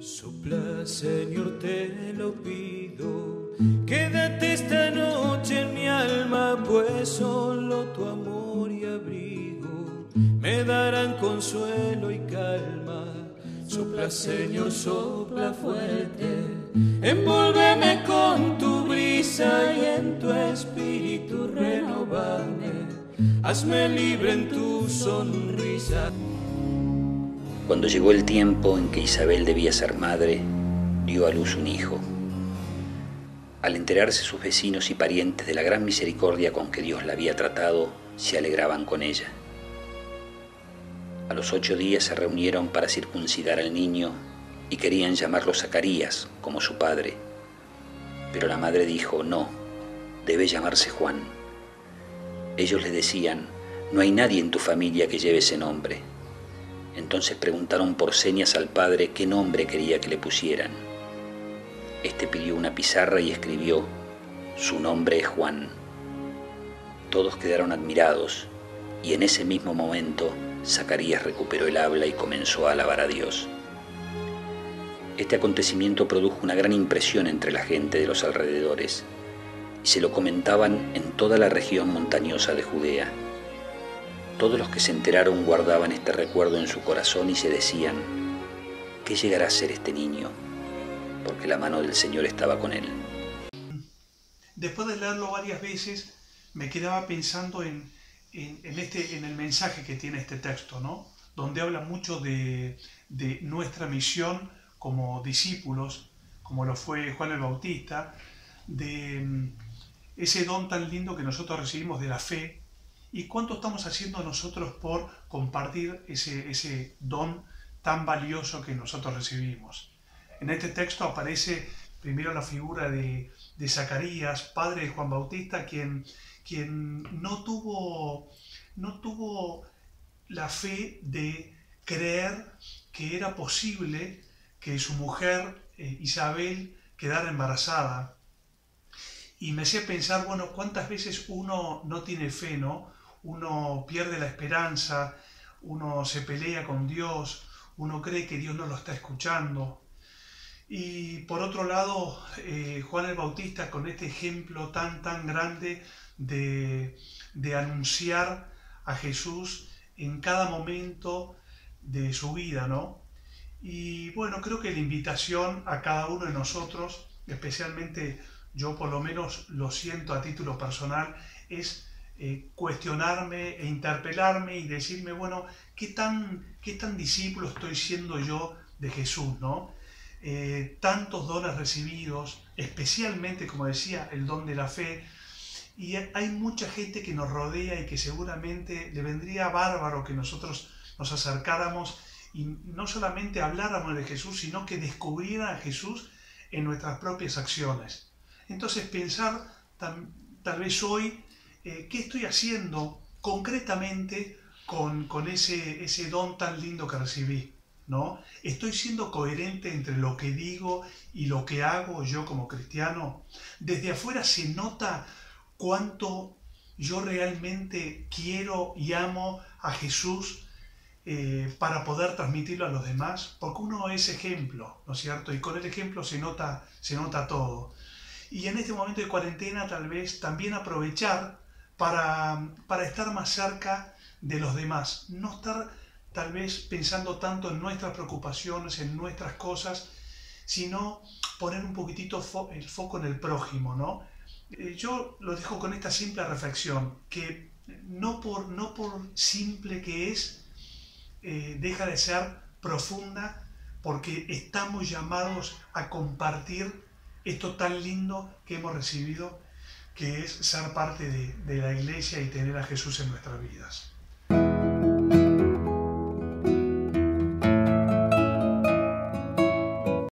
Sopla, Señor, te lo pido. Quédate esta noche en mi alma, pues solo tu amor y abrigo me darán consuelo y calma. Sopla, Señor, sopla fuerte. Envuélveme con tu brisa y en tu espíritu renovame. Hazme libre en tu sonrisa. Cuando llegó el tiempo en que Isabel debía ser madre, dio a luz un hijo. Al enterarse sus vecinos y parientes de la gran misericordia con que Dios la había tratado, se alegraban con ella. A los ocho días se reunieron para circuncidar al niño y querían llamarlo Zacarías, como su padre. Pero la madre dijo, no, debe llamarse Juan. Ellos le decían, no hay nadie en tu familia que lleve ese nombre. Entonces preguntaron por señas al padre qué nombre quería que le pusieran. Este pidió una pizarra y escribió, su nombre es Juan. Todos quedaron admirados y en ese mismo momento Zacarías recuperó el habla y comenzó a alabar a Dios. Este acontecimiento produjo una gran impresión entre la gente de los alrededores y se lo comentaban en toda la región montañosa de Judea. Todos los que se enteraron guardaban este recuerdo en su corazón y se decían, ¿qué llegará a ser este niño? Porque la mano del Señor estaba con él. Después de leerlo varias veces, me quedaba pensando en, en, este, en el mensaje que tiene este texto, ¿no? donde habla mucho de, de nuestra misión como discípulos, como lo fue Juan el Bautista, de mm, ese don tan lindo que nosotros recibimos de la fe, y cuánto estamos haciendo nosotros por compartir ese, ese don tan valioso que nosotros recibimos. En este texto aparece primero la figura de, de Zacarías, padre de Juan Bautista, quien, quien no, tuvo, no tuvo la fe de creer que era posible que su mujer eh, Isabel quedara embarazada. Y me hacía pensar, bueno, cuántas veces uno no tiene fe, ¿no? Uno pierde la esperanza, uno se pelea con Dios, uno cree que Dios no lo está escuchando. Y por otro lado, eh, Juan el Bautista con este ejemplo tan, tan grande de, de anunciar a Jesús en cada momento de su vida, ¿no? Y bueno, creo que la invitación a cada uno de nosotros, especialmente yo por lo menos lo siento a título personal, es eh, cuestionarme e interpelarme y decirme, bueno, ¿qué tan, qué tan discípulo estoy siendo yo de Jesús? ¿no? Eh, tantos dones recibidos, especialmente, como decía, el don de la fe, y hay mucha gente que nos rodea y que seguramente le vendría bárbaro que nosotros nos acercáramos y no solamente habláramos de Jesús, sino que descubrieran a Jesús en nuestras propias acciones. Entonces pensar tal vez hoy eh, qué estoy haciendo concretamente con, ese, don tan lindo que recibí. ¿no? ¿Estoy siendo coherente entre lo que digo y lo que hago yo como cristiano? Desde afuera se nota cuánto yo realmente quiero y amo a Jesús eh, para poder transmitirlo a los demás, porque uno es ejemplo, ¿no es cierto? Y con el ejemplo se nota, se nota todo. Y en este momento de cuarentena tal vez también aprovechar para, estar más cerca de los demás, no estar tal vez pensando tanto en nuestras preocupaciones, en nuestras cosas, sino poner un poquitito el foco en el prójimo, ¿no? Eh, yo lo dejo con esta simple reflexión, que no por, no por simple que es, eh, deja de ser profunda, porque estamos llamados a compartir esto tan lindo que hemos recibido que es ser parte de, de la iglesia y tener a Jesús en nuestras vidas.